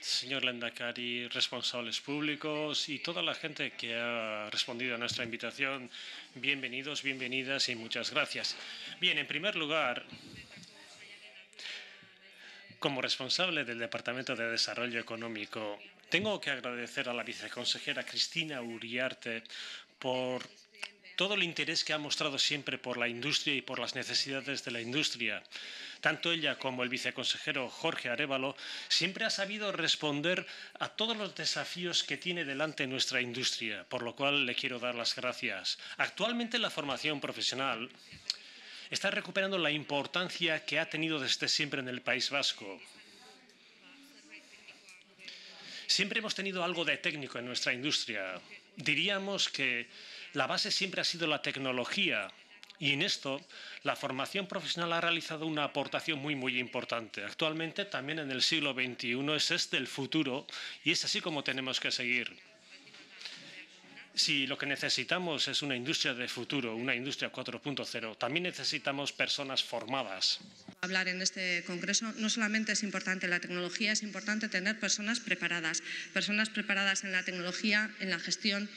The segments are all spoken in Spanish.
Señor Lendakari, responsables públicos y toda la gente que ha respondido a nuestra invitación, bienvenidos, bienvenidas y muchas gracias. Bien, en primer lugar, como responsable del Departamento de Desarrollo Económico, tengo que agradecer a la viceconsejera Cristina Uriarte por todo el interés que ha mostrado siempre por la industria y por las necesidades de la industria. Tanto ella como el viceconsejero Jorge Arevalo siempre ha sabido responder a todos los desafíos que tiene delante nuestra industria, por lo cual le quiero dar las gracias. Actualmente la formación profesional está recuperando la importancia que ha tenido desde siempre en el País Vasco. Siempre hemos tenido algo de técnico en nuestra industria. Diríamos que la base siempre ha sido la tecnología y en esto la formación profesional ha realizado una aportación muy, muy importante. Actualmente, también en el siglo XXI, es este el futuro y es así como tenemos que seguir. Si lo que necesitamos es una industria de futuro, una industria 4.0, también necesitamos personas formadas. Hablar en este congreso no solamente es importante la tecnología, es importante tener personas preparadas, personas preparadas en la tecnología, en la gestión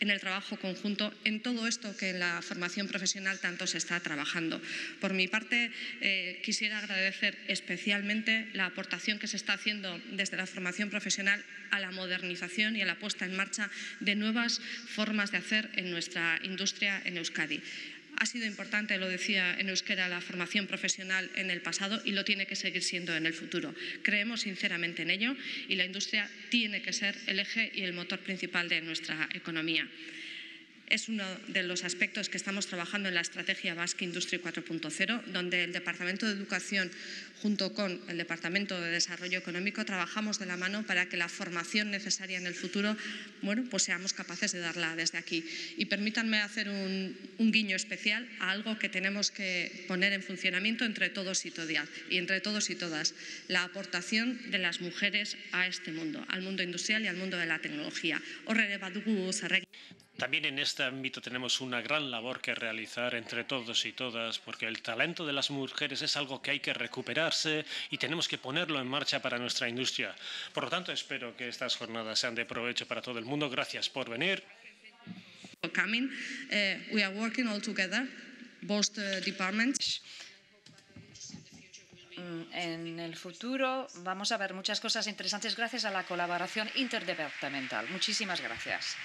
en el trabajo conjunto, en todo esto que en la formación profesional tanto se está trabajando. Por mi parte, eh, quisiera agradecer especialmente la aportación que se está haciendo desde la formación profesional a la modernización y a la puesta en marcha de nuevas formas de hacer en nuestra industria en Euskadi. Ha sido importante, lo decía en euskera, la formación profesional en el pasado y lo tiene que seguir siendo en el futuro. Creemos sinceramente en ello y la industria tiene que ser el eje y el motor principal de nuestra economía. Es uno de los aspectos que estamos trabajando en la Estrategia Basque Industry 4.0, donde el Departamento de Educación, junto con el Departamento de Desarrollo Económico, trabajamos de la mano para que la formación necesaria en el futuro, bueno, pues seamos capaces de darla desde aquí. Y permítanme hacer un, guiño especial a algo que tenemos que poner en funcionamiento entre todos y todas, y entre todos y todas, la aportación de las mujeres a este mundo, al mundo industrial y al mundo de la tecnología. También en este ámbito tenemos una gran labor que realizar entre todos y todas, porque el talento de las mujeres es algo que hay que recuperarse y tenemos que ponerlo en marcha para nuestra industria. Por lo tanto, espero que estas jornadas sean de provecho para todo el mundo. Gracias por venir. Coming. We are working all together, both departments. Mm, en el futuro vamos a ver muchas cosas interesantes gracias a la colaboración interdepartamental. Muchísimas gracias.